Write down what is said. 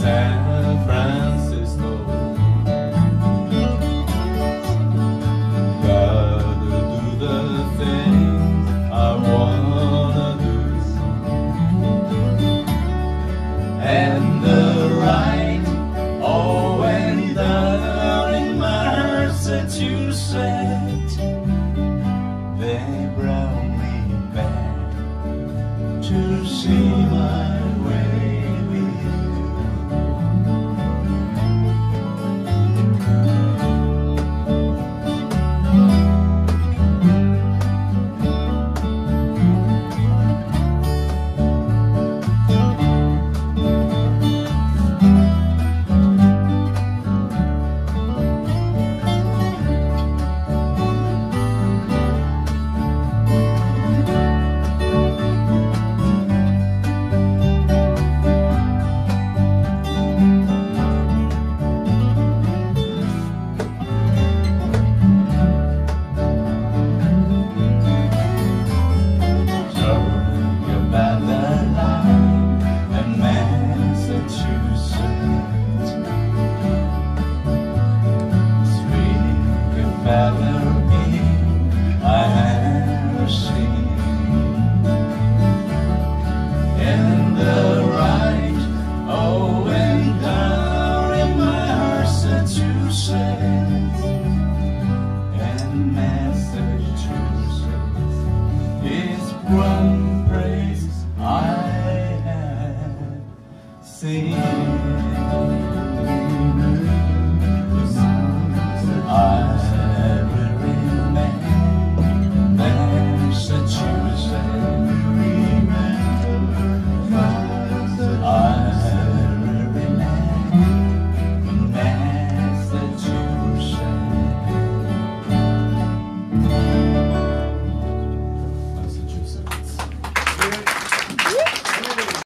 San Francisco. one praise I have seen.